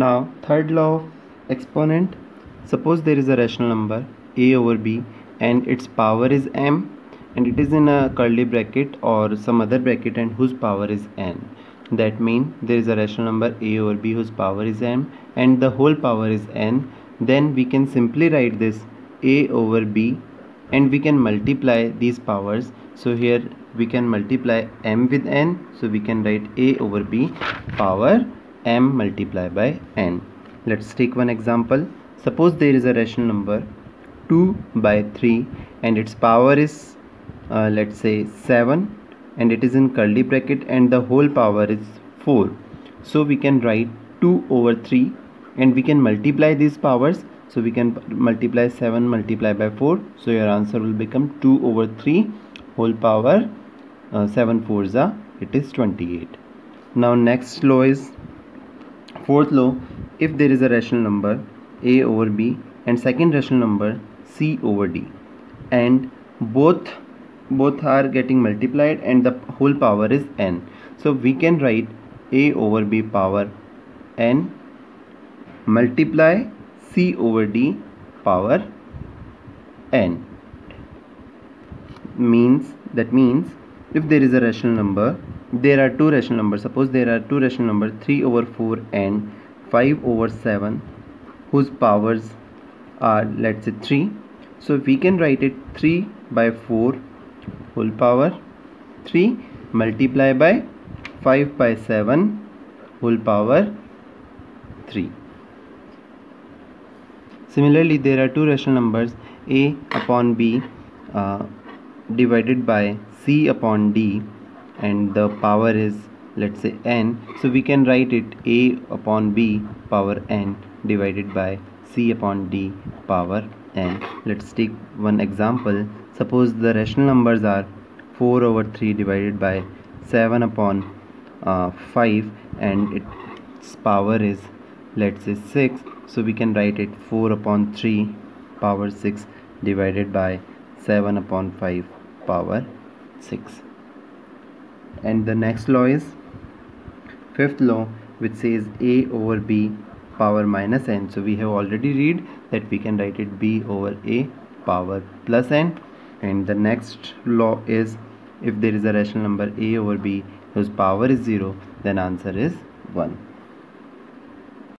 Now third law of exponent. Suppose there is a rational number a over b and its power is m and it is in a curly bracket or some other bracket and whose power is n. That means there is a rational number a over b whose power is m and the whole power is n. Then we can simply write this a over b and we can multiply these powers. So here we can multiply m with n so we can write a over b power m multiplied by n. Let's take one example. Suppose there is a rational number 2 by 3 and its power is uh, let's say 7 and it is in curly bracket and the whole power is 4 so we can write 2 over 3 and we can multiply these powers. So we can multiply 7 multiply by 4 so your answer will become 2 over 3 whole power uh, 7 fours are it is 28 now next law is fourth law if there is a rational number a over b and second rational number c over d. And both both are getting multiplied and the whole power is n. So we can write a over b power n multiply c over d power n. Means that means if there is a rational number there are two rational numbers. Suppose there are two rational numbers 3 over 4 and 5 over 7 whose powers are let's say 3 so we can write it 3 by 4 whole power 3 multiply by 5 by 7 whole power 3 similarly there are two rational numbers a upon b uh, divided by c upon d and the power is let's say n. So we can write it a upon b power n divided by c upon d power n. Let's take one example. Suppose the rational numbers are 4 over 3 divided by 7 upon uh, 5 and its power is let's say 6 so we can write it 4 upon 3 power 6 divided by 7 upon 5 power 6 and the next law is fifth law which says a over b power minus n. So we have already read that we can write it b over a power plus n. And the next law is if there is a rational number a over b whose power is 0 then answer is 1